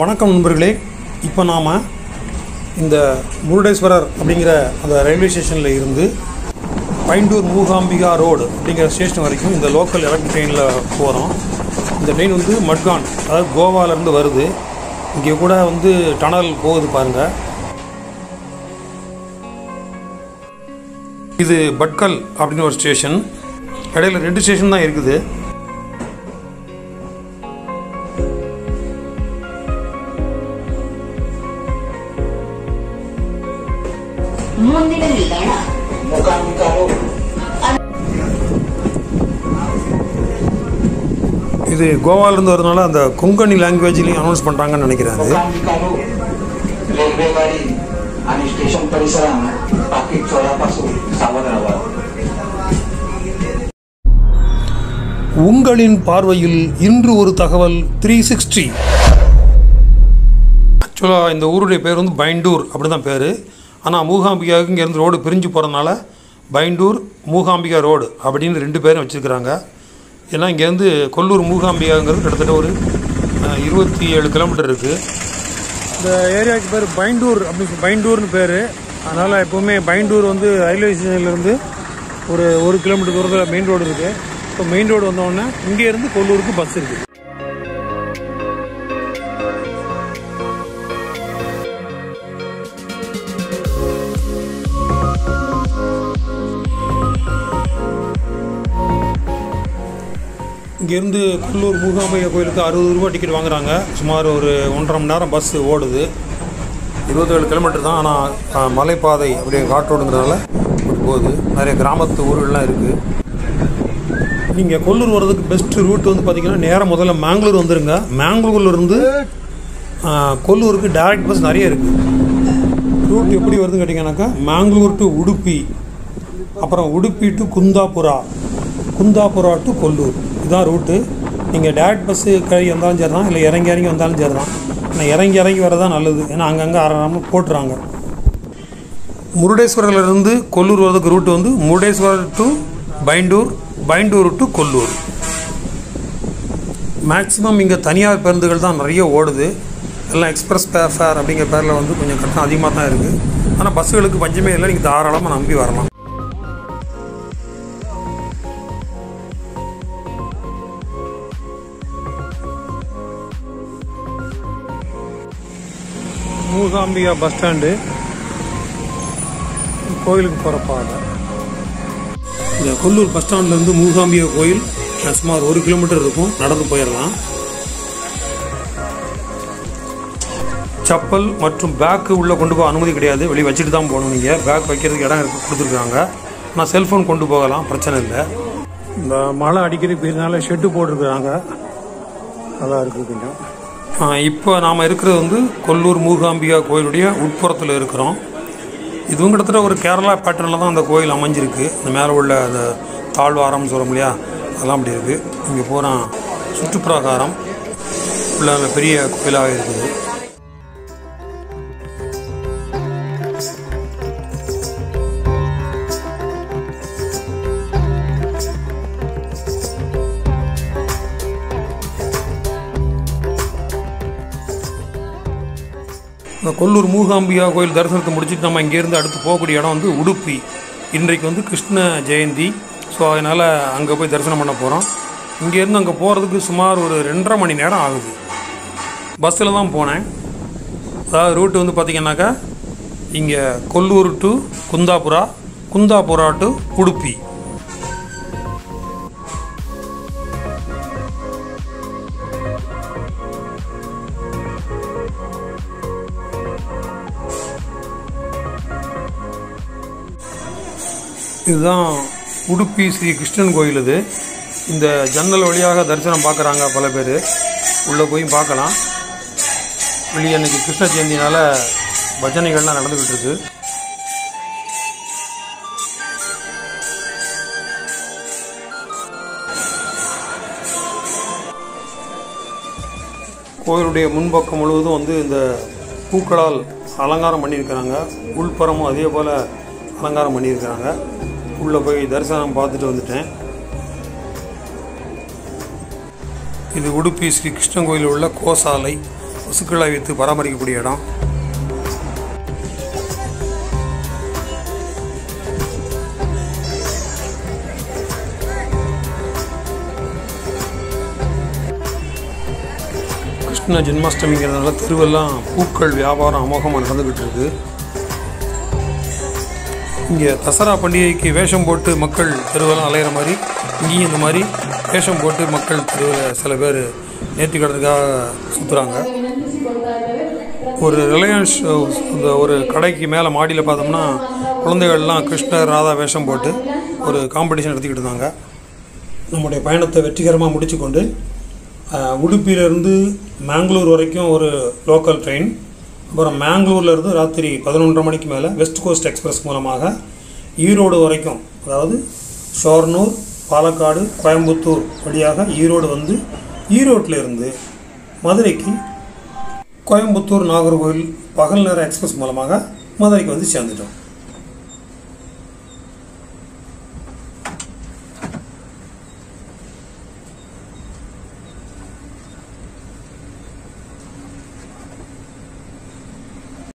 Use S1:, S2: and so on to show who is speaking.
S1: வணக்கம் நண்பர்களே. இப்போ நாம் இந்த முருடேஸ்வரர் அப்படிங்கிற அந்த ரயில்வே ஸ்டேஷனில் இருந்து பைண்டூர் மூகாம்பிகா ரோடு அப்படிங்கிற ஸ்டேஷன் வரைக்கும் இந்த லோக்கல் எலக்ட்ரிக் ட்ரெயினில் போகிறோம் இந்த ட்ரெயின் வந்து மட்கான் அதாவது கோவாலேருந்து வருது. இங்கே கூட வந்து டனல் போகுது பாருங்கள் இது பட்கல் அப்படின்னு ஒரு ஸ்டேஷன். இடையில ரெண்டு ஸ்டேஷன் தான் இருக்குது.
S2: ಮುಂದಿನ ನಿಲ್ದಾಣ
S3: Mukamikaro,
S1: இது கோவாலேருந்து வரதுனால அந்த கொங்கணி லாங்குவேஜ்லையும் அனௌன்ஸ் பண்ணுறாங்கன்னு நினைக்கிறேன் அது
S3: मुकामिकालो रेल्वेगाडी आणि स्टेशन परिसरात पाकिट चोरापासून सावध राहा
S1: உங்களின் பார்வையில் இன்று ஒரு தகவல் த்ரீ சிக்ஸ்டி ஆக்சுவலாக இந்த ஊருடைய பேர் வந்து பைண்டூர் அப்படி தான் பேர் ஆனால் மூகாம்பிகாவுக்கு இங்கேருந்து ரோடு பிரிஞ்சு போகிறனால பைண்டூர் மூகாம்பிகா ரோடு அப்படின்னு ரெண்டு பேரும் வச்சுருக்கிறாங்க. ஏன்னா இங்கேருந்து கொல்லூர் மூகாம்பிகாங்கிறது கிட்டத்தட்ட ஒரு இருபத்தி ஏழு கிலோமீட்டர் இருக்குது இந்த ஏரியாவுக்கு பேர் பைண்டூர் அப்படின்னு பைண்டூர்னு பேர். அதனால் எப்போவுமே பைண்டூர் வந்து ரயில்வே ஸ்டேஷன்லேருந்து ஒரு ஒரு கிலோமீட்டர் தூரத்தில் மெயின் ரோடு இருக்குது இப்போ மெயின் ரோடு வந்தோடனே இங்கேருந்து கொல்லூருக்கு பஸ் இருக்குது இங்கேருந்து கொல்லூர் மூகாம்பையா கோயிலுக்கு அறுபது ரூபா டிக்கெட் வாங்குறாங்க. சுமார் ஒரு ஒன்றரை மணி நேரம் பஸ் ஓடுது. இருபத்தேழு கிலோமீட்டர் தான். ஆனால் மலைப்பாதை அப்படியே காற்றோடுங்கிறதுனால போகுது. நிறைய கிராமத்து ஊர்கள்லாம் இருக்குது நீங்கள் கொல்லூர் வர்றதுக்கு பெஸ்ட்டு ரூட் வந்து பார்த்திங்கன்னா நேராக முதல்ல மேங்களூர் வந்துருங்க. மேங்களூர்லேருந்து கொல்லூருக்கு டைரக்ட் பஸ் நிறைய இருக்குது ரூட் எப்படி வருதுன்னு கேட்டிங்கன்னாக்கா மேங்களூர் டு உடுப்பி அப்புறம் உடுப்பி டு குந்தாபுரா குந்தாபுரா டு கொல்லூர் இதுதான் ரூட்டு. நீங்கள் டேரக்ட் பஸ்ஸு கை வந்தாலும் சரி தான் இல்லை இறங்கி இறங்கி வந்தாலும் சரி தான் ஆனால் இறங்கி இறங்கி வரதான் நல்லது. ஏன்னா அங்கங்கே ஆறாமல் போட்டுறாங்க. முருடேஸ்வரர்லேருந்து கொல்லூர் வரதுக்கு ரூட்டு வந்து Murudeshwar to Byndoor Byndoor to Kollur. Maximum இங்கே தனியார் பேருந்துகள் தான் நிறைய ஓடுது. எல்லாம் எக்ஸ்பிரஸ் பே ஃபேர் அப்படிங்கிற பேரில் வந்து கொஞ்சம் கட்டணம் அதிகமாக தான் இருக்குது ஆனால் பஸ்ஸுகளுக்கு பஞ்சமே இல்லை. நீங்கள் தாராளமாக நம்பி வரலாம். Mookambika bus stand. கோயிலுக்கு போகிற பாதை. இந்த கொல்லூர் பஸ் ஸ்டாண்ட்லேருந்து மூகாம்பிகா கோயில் சுமார் ஒரு கிலோமீட்டர் இருக்கும். நடந்து போயிடலாம். செப்பல் மற்றும் பேக்கு உள்ளே கொண்டு போக அனுமதி கிடையாது. வெளியே வச்சுட்டு தான் போகணும் நீங்கள் பேக் வைக்கிறதுக்கு இடம் இருக்கு கொடுத்துருக்காங்க. ஆனால் செல்ஃபோன் கொண்டு போகலாம் பிரச்சனை இல்லை. இந்த மழை அடிக்கடி பெய்யறதுனால ஷெட்டு போட்டிருக்கிறாங்க. நல்லா இருக்குது கொஞ்சம். இப்போ நாம் இருக்கிறது வந்து கொல்லூர் மூகாம்பிகா கோயிலுடைய உட்புறத்தில் இருக்கிறோம். இதுவும் கிட்டத்தட்ட ஒரு கேரளா பேட்டர்னில் தான் அந்த கோயில் அமைஞ்சிருக்கு. இந்த மேலே உள்ள அந்த தாழ்வாரம்னு சொல்ல இல்லையா? அதெல்லாம் அப்படி இருக்குது இங்கே போகிறான் சுற்றுப்பிரகாரம். உள்ள பெரிய கோயிலாக இருக்குது. இந்த கொல்லூர் மூகாம்பிகா கோயில் தரிசனத்தை முடிச்சுட்டு நம்ம இங்கேருந்து அடுத்து போகக்கூடிய இடம் வந்து உடுப்பி. இன்றைக்கு வந்து கிருஷ்ண ஜெயந்தி. ஸோ அதனால் அங்கே போய் தரிசனம் பண்ண போகிறோம் இங்கேருந்து அங்கே போகிறதுக்கு சுமார் ஒரு ரெண்டரை மணி நேரம் ஆகுது. பஸ்ஸில் தான் போனேன். அதாவது ரூட்டு வந்து பார்த்திங்கன்னாக்கா இங்கே கொல்லூர் டு குந்தாபுரா குந்தாபுரா டு உடுப்பி. இதுதான் உடுப்பி ஸ்ரீ கிருஷ்ணன் கோயில் இது. இந்த ஜன்னல் வழியாக தரிசனம் பார்க்குறாங்க பல பேர். உள்ளே போய் பார்க்கலாம். வெளியே அன்னைக்கு கிருஷ்ண ஜெயந்தினால பஜனைகள்லாம் நடந்துக்கிட்டு இருக்கு. கோயிலுடைய முன்பக்கம் முழுவதும் வந்து இந்த பூக்களால் அலங்காரம் பண்ணியிருக்கிறாங்க. உள்புறமும் அதே போல் அலங்காரம் பண்ணியிருக்கிறாங்க. உள்ளே போய் தரிசனம் பார்த்துட்டு வந்துட்டேன். இது உடுப்பி ஸ்ரீ கிருஷ்ணன் கோயிலில் உள்ள கோசாலை பசுக்களை வைத்து பராமரிக்கக்கூடிய இடம். கிருஷ்ண ஜென்மாஷ்டமிங்கிறதுனால தெருவெல்லாம் பூக்கள் வியாபாரம் அமோகமாக நடந்துக்கிட்டு இருக்குது இங்கே தசரா பண்டிகைக்கு வேஷம் போட்டு மக்கள் தெருவெல்லாம் அலையிற மாதிரி இங்கேயும் இந்த மாதிரி வேஷம் போட்டு மக்கள் தெருவில் சில பேர் நேர்த்திக்கிறதுக்காக சுற்றுறாங்க ஒரு ரிலையன்ஸ் இந்த ஒரு கடைக்கு மேலே மாடியில் பார்த்தோம்னா குழந்தைகள்லாம் கிருஷ்ணர் ராதா வேஷம் போட்டு ஒரு காம்படிஷன் நடத்திக்கிட்டு இருந்தாங்க. நம்முடைய பயணத்தை வெற்றிகரமாக முடிச்சுக்கொண்டு கொண்டு உடுப்பியிலிருந்து மேங்களூர் வரைக்கும் ஒரு லோக்கல் ட்ரெயின் அப்புறம் மேங்களூர்லேருந்து ராத்திரி பதினொன்றரை மணிக்கு மேலே வெஸ்ட் கோஸ்ட் எக்ஸ்பிரஸ் மூலமாக ஈரோடு வரைக்கும் அதாவது ஷோர்னூர் பாலக்காடு கோயம்புத்தூர் வழியாக ஈரோடு வந்து ஈரோட்டில் இருந்து மதுரைக்கு கோயம்புத்தூர் நாகர்கோவில் பகல் நேர எக்ஸ்பிரஸ் மூலமாக மதுரைக்கு வந்து சேர்ந்துட்டோம்.